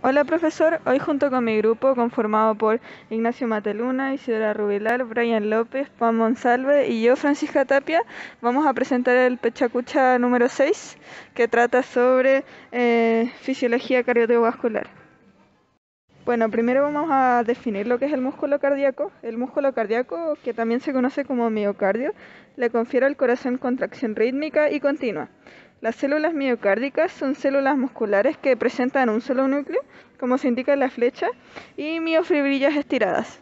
Hola profesor, hoy junto con mi grupo conformado por Ignacio Mateluna, Isidora Rubilar, Brian López, Juan Monsalve y yo, Francisca Tapia, vamos a presentar el Pechacucha número 6 que trata sobre eh, fisiología cardiovascular. Bueno, primero vamos a definir lo que es el músculo cardíaco. El músculo cardíaco, que también se conoce como miocardio, le confiere al corazón contracción rítmica y continua. Las células miocárdicas son células musculares que presentan un solo núcleo, como se indica en la flecha, y miofibrillas estiradas.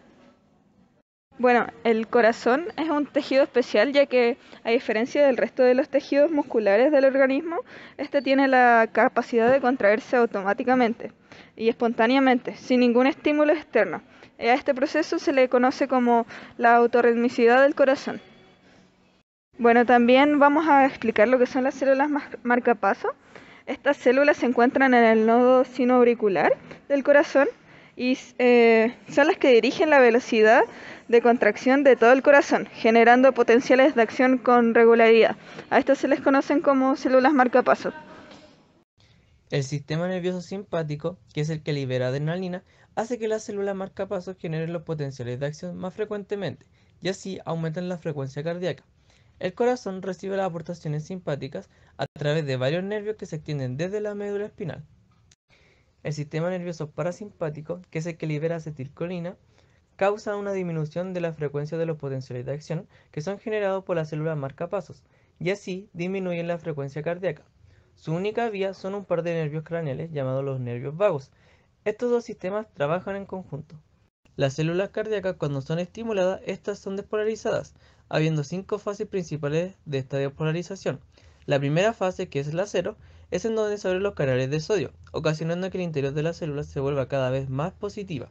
Bueno, el corazón es un tejido especial ya que, a diferencia del resto de los tejidos musculares del organismo, este tiene la capacidad de contraerse automáticamente y espontáneamente, sin ningún estímulo externo. A este proceso se le conoce como la autorritmicidad del corazón. Bueno, también vamos a explicar lo que son las células marcapaso. Estas células se encuentran en el nodo sinoauricular del corazón y eh, son las que dirigen la velocidad de contracción de todo el corazón, generando potenciales de acción con regularidad. A estas se les conocen como células marcapaso. El sistema nervioso simpático, que es el que libera adrenalina, hace que las células marcapasos generen los potenciales de acción más frecuentemente y así aumentan la frecuencia cardíaca. El corazón recibe las aportaciones simpáticas a través de varios nervios que se extienden desde la médula espinal. El sistema nervioso parasimpático, que es el que libera acetilcolina, causa una disminución de la frecuencia de los potenciales de acción que son generados por las células marcapasos y así disminuyen la frecuencia cardíaca. Su única vía son un par de nervios craneales llamados los nervios vagos. Estos dos sistemas trabajan en conjunto. Las células cardíacas cuando son estimuladas, estas son despolarizadas, habiendo cinco fases principales de esta despolarización. La primera fase, que es la cero, es en donde se abren los canales de sodio, ocasionando que el interior de la célula se vuelva cada vez más positiva.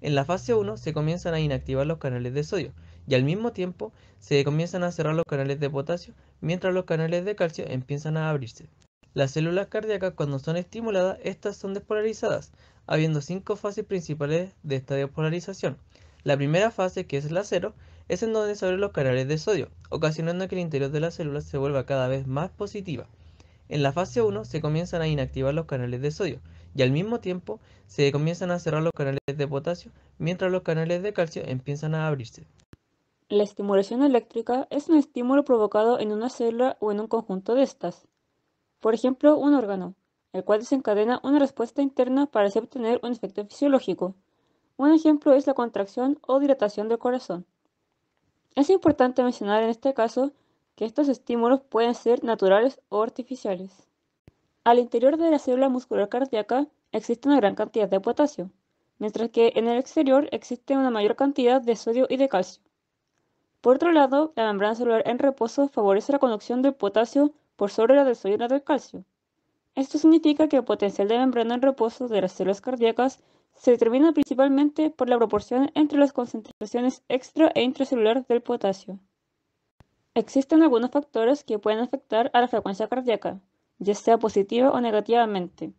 En la fase 1 se comienzan a inactivar los canales de sodio y al mismo tiempo se comienzan a cerrar los canales de potasio, mientras los canales de calcio empiezan a abrirse. Las células cardíacas cuando son estimuladas, estas son despolarizadas, habiendo cinco fases principales de esta despolarización. La primera fase, que es la cero, es en donde se abren los canales de sodio, ocasionando que el interior de la célula se vuelva cada vez más positiva. En la fase 1 se comienzan a inactivar los canales de sodio y al mismo tiempo se comienzan a cerrar los canales de potasio mientras los canales de calcio empiezan a abrirse. La estimulación eléctrica es un estímulo provocado en una célula o en un conjunto de estas. Por ejemplo, un órgano, el cual desencadena una respuesta interna para obtener un efecto fisiológico. Un ejemplo es la contracción o dilatación del corazón. Es importante mencionar en este caso que estos estímulos pueden ser naturales o artificiales. Al interior de la célula muscular cardíaca existe una gran cantidad de potasio, mientras que en el exterior existe una mayor cantidad de sodio y de calcio. Por otro lado, la membrana celular en reposo favorece la conducción del potasio por sobre la del sodio del calcio. Esto significa que el potencial de membrana en reposo de las células cardíacas se determina principalmente por la proporción entre las concentraciones extra e intracelular del potasio. Existen algunos factores que pueden afectar a la frecuencia cardíaca, ya sea positiva o negativamente.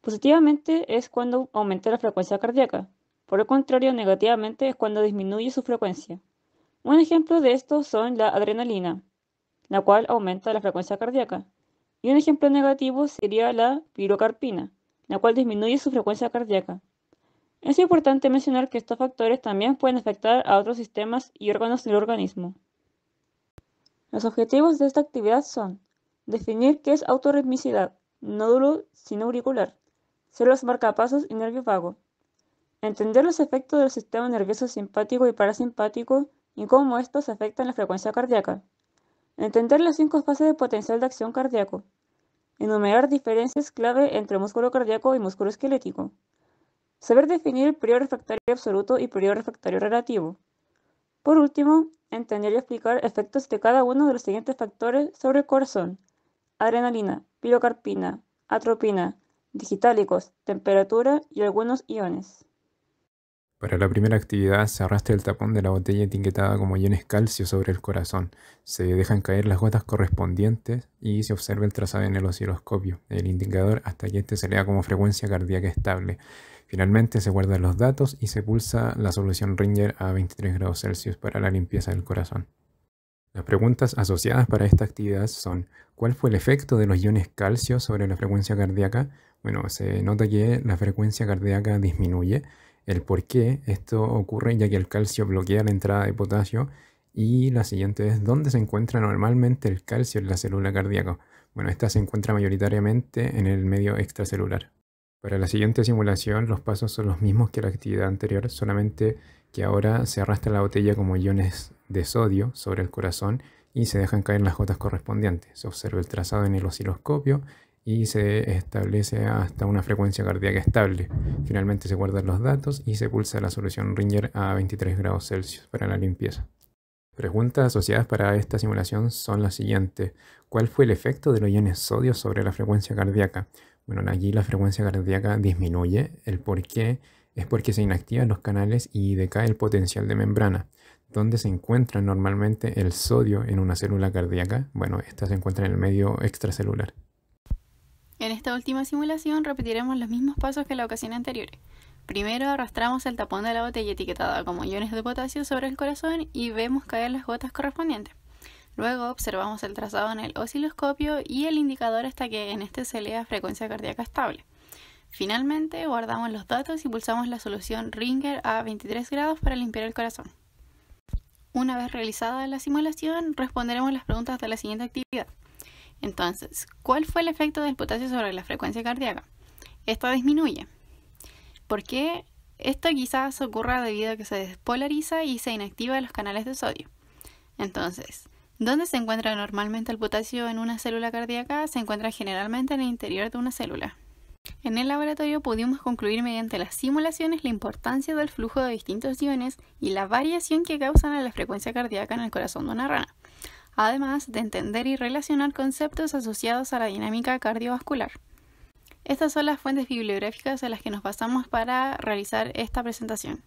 Positivamente es cuando aumenta la frecuencia cardíaca, por el contrario, negativamente es cuando disminuye su frecuencia. Un ejemplo de esto son la adrenalina, la cual aumenta la frecuencia cardíaca, y un ejemplo negativo sería la pirocarpina, la cual disminuye su frecuencia cardíaca. Es importante mencionar que estos factores también pueden afectar a otros sistemas y órganos del organismo. Los objetivos de esta actividad son definir qué es autorritmicidad, nódulo sinoauricular, células marcapasos y nervio vago, entender los efectos del sistema nervioso simpático y parasimpático y cómo estos afectan la frecuencia cardíaca, entender las cinco fases de potencial de acción cardíaco, enumerar diferencias clave entre músculo cardíaco y músculo esquelético, Saber definir periodo refractario absoluto y periodo refractario relativo. Por último, entender y explicar efectos de cada uno de los siguientes factores sobre el corazón. Adrenalina, pirocarpina, atropina, digitálicos, temperatura y algunos iones. Para la primera actividad se arrastra el tapón de la botella etiquetada como iones calcio sobre el corazón. Se dejan caer las gotas correspondientes y se observa el trazado en el osciloscopio, el indicador hasta que este se lea como frecuencia cardíaca estable. Finalmente se guardan los datos y se pulsa la solución Ringer a 23 grados Celsius para la limpieza del corazón. Las preguntas asociadas para esta actividad son ¿cuál fue el efecto de los iones calcio sobre la frecuencia cardíaca? Bueno, se nota que la frecuencia cardíaca disminuye. El por qué esto ocurre ya que el calcio bloquea la entrada de potasio y la siguiente es dónde se encuentra normalmente el calcio en la célula cardíaca. Bueno, esta se encuentra mayoritariamente en el medio extracelular. Para la siguiente simulación los pasos son los mismos que la actividad anterior, solamente que ahora se arrastra la botella como iones de sodio sobre el corazón y se dejan caer las gotas correspondientes. Se observa el trazado en el osciloscopio y se establece hasta una frecuencia cardíaca estable. Finalmente se guardan los datos y se pulsa la solución Ringer a 23 grados Celsius para la limpieza. Preguntas asociadas para esta simulación son las siguientes. ¿Cuál fue el efecto de los iones sodio sobre la frecuencia cardíaca? Bueno, allí la frecuencia cardíaca disminuye. El por qué es porque se inactivan los canales y decae el potencial de membrana. ¿Dónde se encuentra normalmente el sodio en una célula cardíaca? Bueno, esta se encuentra en el medio extracelular. En esta última simulación repetiremos los mismos pasos que la ocasión anterior. Primero arrastramos el tapón de la botella etiquetada como iones de potasio sobre el corazón y vemos caer las gotas correspondientes. Luego observamos el trazado en el osciloscopio y el indicador hasta que en este se lea frecuencia cardíaca estable. Finalmente guardamos los datos y pulsamos la solución Ringer a 23 grados para limpiar el corazón. Una vez realizada la simulación, responderemos las preguntas de la siguiente actividad. Entonces, ¿cuál fue el efecto del potasio sobre la frecuencia cardíaca? Esta disminuye. ¿Por qué? Esto quizás ocurra debido a que se despolariza y se inactiva los canales de sodio. Entonces, ¿dónde se encuentra normalmente el potasio en una célula cardíaca? Se encuentra generalmente en el interior de una célula. En el laboratorio pudimos concluir mediante las simulaciones la importancia del flujo de distintos iones y la variación que causan a la frecuencia cardíaca en el corazón de una rana, además de entender y relacionar conceptos asociados a la dinámica cardiovascular. Estas son las fuentes bibliográficas a las que nos basamos para realizar esta presentación.